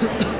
Ha ha ha.